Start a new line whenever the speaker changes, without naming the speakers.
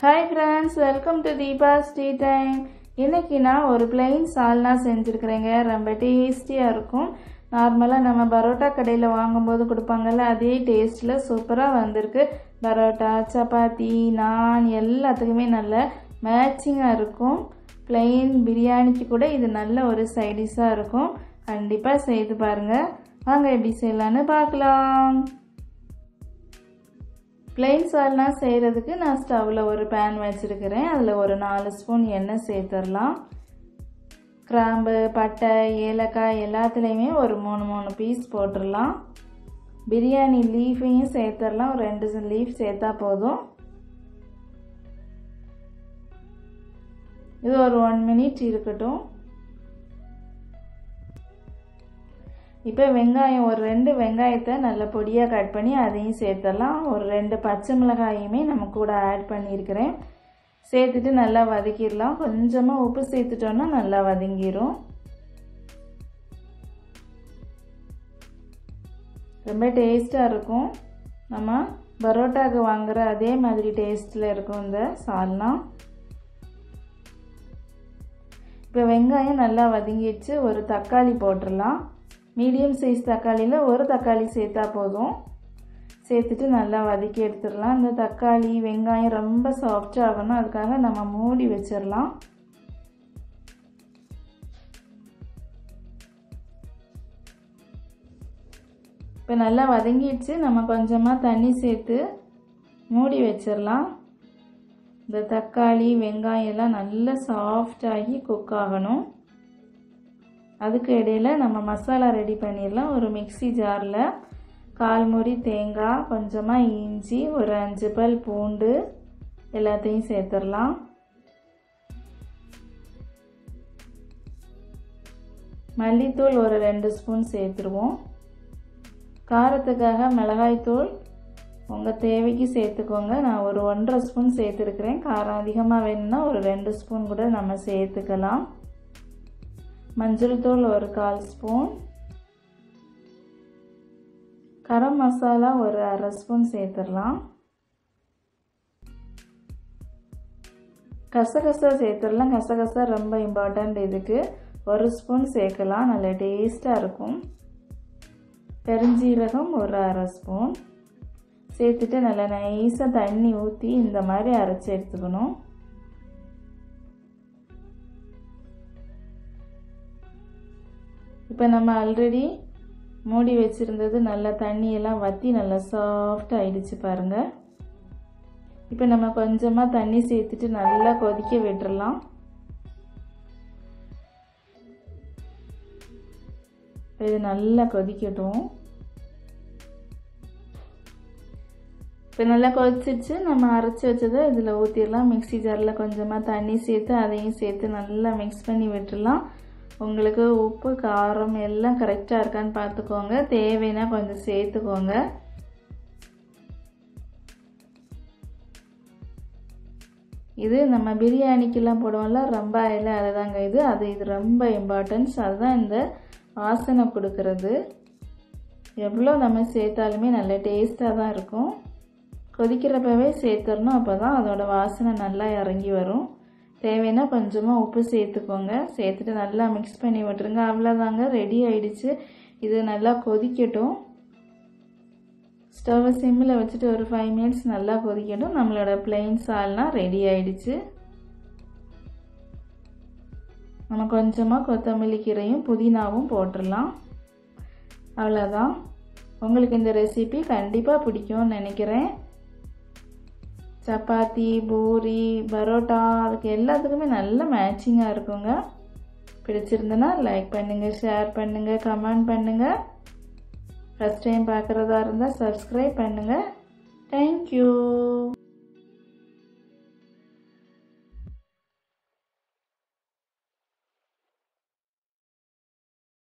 Hi friends welcome to Deepa tea time இன்னைக்கு நான் ஒரு பிளெயின் சால்னா செஞ்சுருக்கிறேங்க. ரொம்ப டேஸ்டியாக இருக்கும். நார்மலாக நம்ம பரோட்டா கடையில் வாங்கும்போது கொடுப்பாங்கல்ல அதே டேஸ்ட்டில் சூப்பராக வந்திருக்கு. பரோட்டா சப்பாத்தி நான் எல்லாத்துக்குமே நல்ல மேட்சிங்காக இருக்கும். பிளெயின் பிரியாணிக்கு கூட இது நல்ல ஒரு சைடிஷாக இருக்கும். கண்டிப்பாக செய்து பாருங்கள் வாங்க எப்படி செய்யலான்னு பார்க்கலாம். பிளெயின் சால்னா செய்கிறதுக்கு நான் ஸ்டவ்வில் ஒரு பேன் வச்சுருக்கிறேன். அதில் ஒரு நாலு ஸ்பூன் எண்ணெய் சேர்த்துடலாம். கிராம்பு பட்டை ஏலக்காய் எல்லாத்துலேயுமே ஒரு மூணு மூணு பீஸ் போட்டுடலாம். பிரியாணி லீஃபையும் சேர்த்துடலாம். ஒரு ரெண்டு லீஃப் சேர்த்தா போதும். இது ஒரு ஒன் மினிட் இருக்கட்டும். இப்போ வெங்காயம் ஒரு ரெண்டு வெங்காயத்தை நல்ல பொடியாக கட் பண்ணி அதையும் சேர்த்துடலாம். ஒரு ரெண்டு பச்சை மிளகாயுமே நம்ம கூட ஆட் பண்ணியிருக்கிறேன் சேர்த்துட்டு நல்லா வதக்கிடலாம். கொஞ்சமாக உப்பு சேர்த்துட்டோன்னா நல்லா வதங்கிடும் ரொம்ப டேஸ்ட்டாக இருக்கும். நம்ம பரோட்டாவுக்கு வாங்குகிற அதே மாதிரி டேஸ்ட்டில் இருக்கும் இந்த சால்னா. இப்போ வெங்காயம் நல்லா வதங்கிடுச்சு. ஒரு தக்காளி போட்டுடலாம். மீடியம் சைஸ் தக்காளியில் ஒரு தக்காளி சேர்த்தா போதும். சேர்த்துட்டு நல்லா வதக்கி எடுத்துடலாம். இந்த தக்காளி வெங்காயம் ரொம்ப சாஃப்டாக ஆகணும். அதுக்காக நம்ம மூடி வச்சிடலாம். இப்போ நல்லா வதங்கிடுச்சு. நம்ம கொஞ்சமாக தண்ணி சேர்த்து மூடி வச்சிடலாம். இந்த தக்காளி வெங்காயம் எல்லாம் நல்லா சாஃப்டாகி குக் ஆகணும். அதுக்கு இடையில் நம்ம மசாலா ரெடி பண்ணிடலாம். ஒரு மிக்சி ஜாரில் கால் முறி தேங்காய் கொஞ்சமாக இஞ்சி ஒரு அஞ்சு பல் பூண்டு எல்லாத்தையும் சேர்த்துடலாம். மல்லித்தூள் ஒரு ரெண்டு ஸ்பூன் சேர்த்துருவோம். காரத்துக்காக மிளகாய்த்தூள் உங்கள் தேவைக்கு சேர்த்துக்கோங்க. நான் ஒரு ஒன்றரை ஸ்பூன் சேர்த்துருக்குறேன். காரம் அதிகமாக வேணும்னா ஒரு ரெண்டு ஸ்பூன் கூட நம்ம சேர்த்துக்கலாம். மஞ்சள் தூள் ஒரு கால் ஸ்பூன். கரம் மசாலா ஒரு அரை ஸ்பூன் சேர்த்துடலாம். கசகசா சேர்த்துடலாம். கசகசா ரொம்ப இம்பார்ட்டண்ட் இதுக்கு. ஒரு ஸ்பூன் சேர்க்கலாம். நல்ல டேஸ்ட்டாக இருக்கும். பெருஞ்சீரகம் ஒரு அரை ஸ்பூன். சேர்த்துட்டு நல்லா நைஸாக தண்ணி ஊற்றி இந்த மாதிரி அரைச்சி எடுத்துக்கணும். இப்போ நம்ம ஆல்ரெடி மூடி வச்சுருந்தது நல்லா தண்ணியெல்லாம் வற்றி நல்லா சாஃப்ட் ஆகிடுச்சு பாருங்கள் இப்போ நம்ம கொஞ்சமாக தண்ணி சேர்த்துட்டு நல்லா கொதிக்க விட்டுறலாம். இது நல்லா கொதிக்கட்டும். இப்போ நல்லா கொதிச்சிடுச்சு நம்ம அரைச்சி வச்சதை இதில் ஊற்றிடலாம் மிக்சி ஜாரில் கொஞ்சமாக தண்ணி சேர்த்து அதையும் சேர்த்து நல்லா மிக்ஸ் பண்ணி விட்டுடலாம். உங்களுக்கு உப்பு காரம் எல்லாம் கரெக்டாக இருக்கான்னு பார்த்துக்கோங்க. தேவைன்னா கொஞ்சம் சேர்த்துக்கோங்க. இது நம்ம பிரியாணிக்கெல்லாம் போடுவோம்ல ரொம்ப ஆயில் அதுதாங்க இது. அது இது ரொம்ப இம்பார்ட்டன்ஸ் அதுதான் இந்த வாசனை கொடுக்கறது. எவ்வளோ நம்ம சேர்த்தாலுமே நல்ல டேஸ்ட்டாக தான் இருக்கும். கொதிக்கிறப்பவே சேர்த்துடணும் அப்போ தான் அதோடய வாசனை நல்லா இறங்கி வரும். தேவைன்னா கொஞ்சமாக உப்பு சேர்த்துக்கோங்க. சேர்த்துட்டு நல்லா மிக்ஸ் பண்ணி விட்டுருங்க. அவ்வளோதாங்க ரெடி ஆயிடுச்சு. இது நல்லா கொதிக்கட்டும். ஸ்டவ்வை சிம்மில் வச்சுட்டு ஒரு ஃபைவ் மினிட்ஸ் நல்லா கொதிக்கட்டும். நம்மளோட பிளெயின் சால்னால் ரெடி ஆயிடுச்சு. நம்ம கொஞ்சமாக கொத்தமல்லி கீரையும் புதினாவும் போட்டுடலாம். அவ்வளோதான் உங்களுக்கு இந்த ரெசிபி கண்டிப்பாக பிடிக்கும்னு நினைக்கிறேன். சப்பாத்தி பூரி பரோட்டா அதுக்கு எல்லாத்துக்குமே நல்ல மேட்சிங்காக இருக்குங்க. பிடிச்சிருந்துன்னா லைக் பண்ணுங்கள் ஷேர் பண்ணுங்கள் கமெண்ட் பண்ணுங்கள் ஃபஸ்ட் டைம் பார்க்குறதா இருந்தால் சப்ஸ்கிரைப் பண்ணுங்கள் தேங்க்யூ